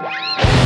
Thank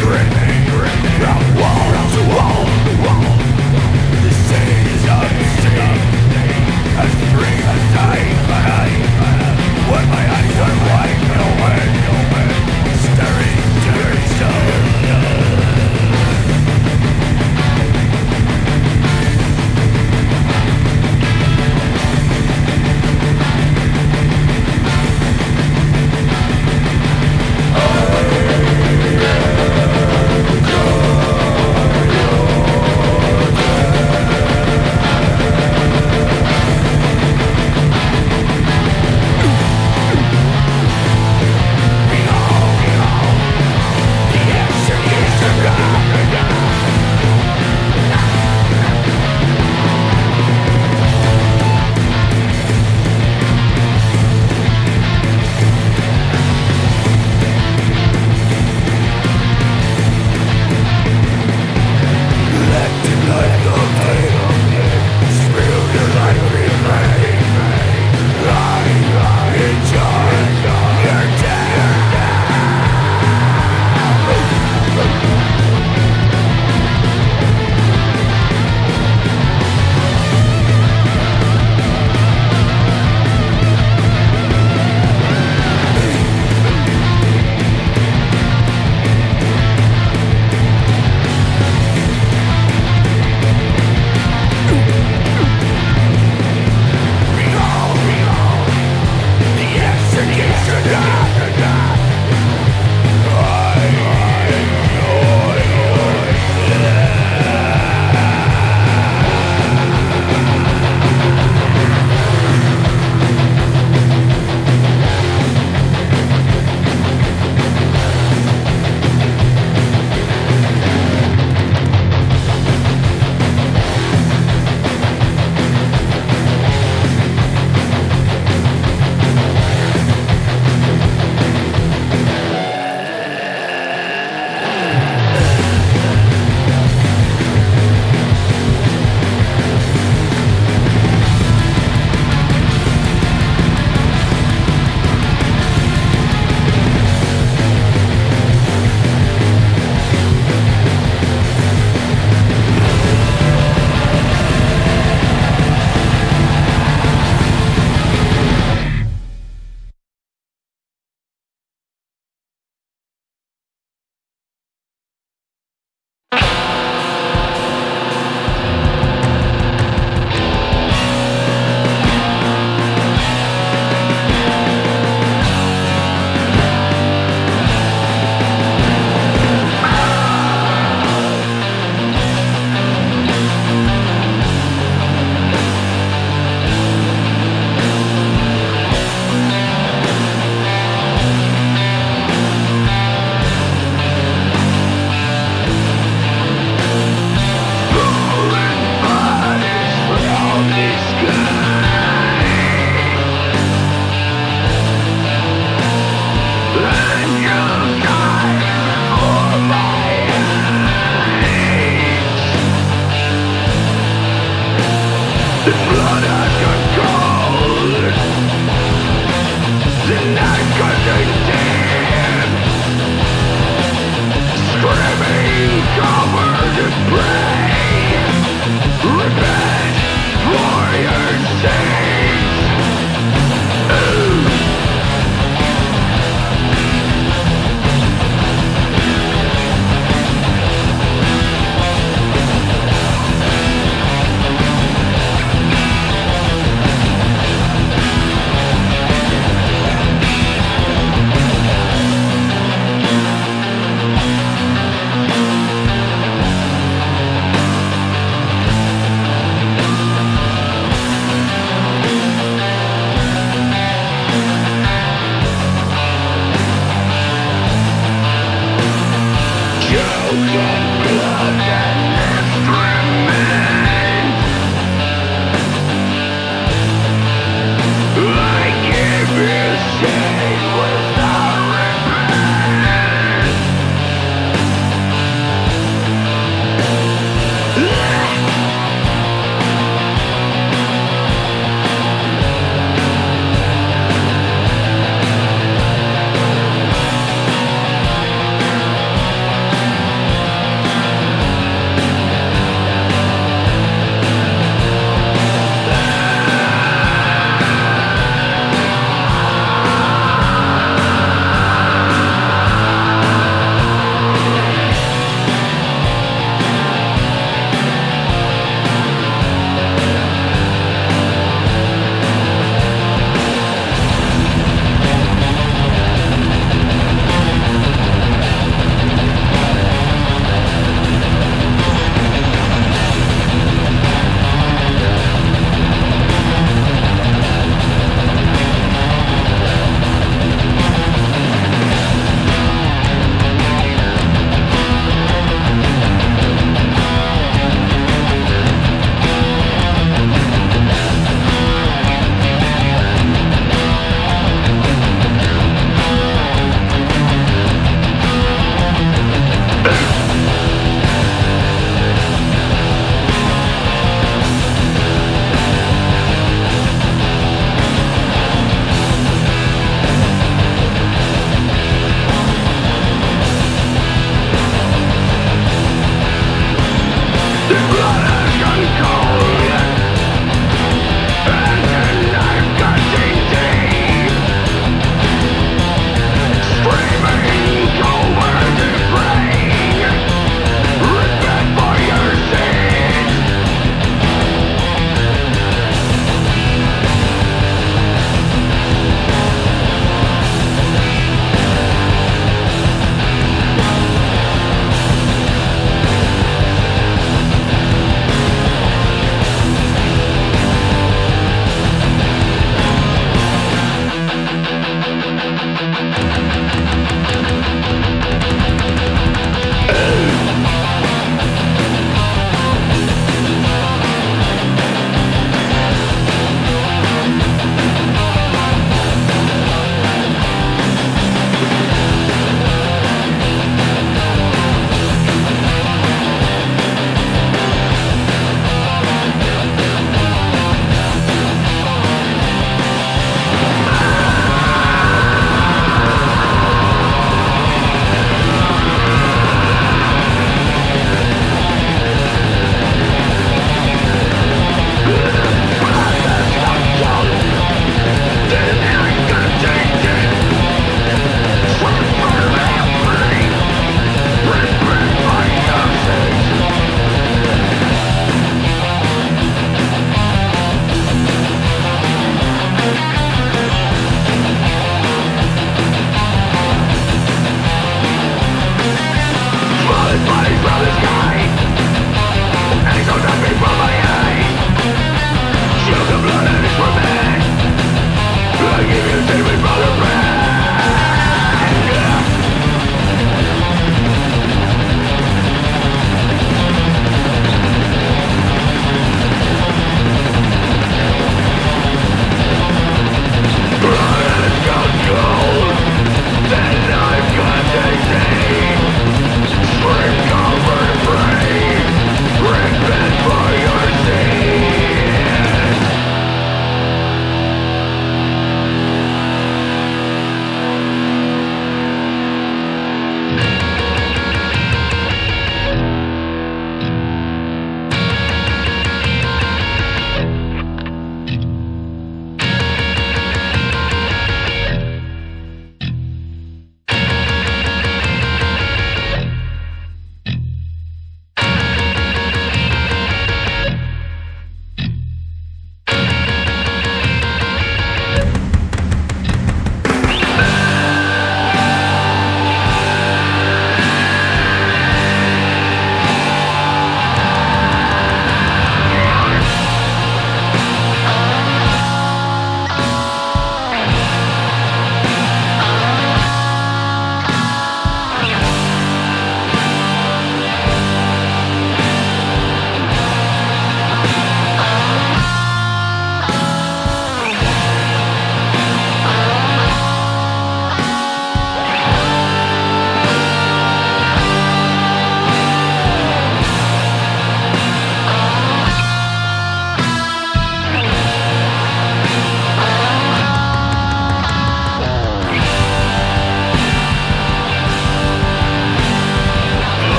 Screaming, blood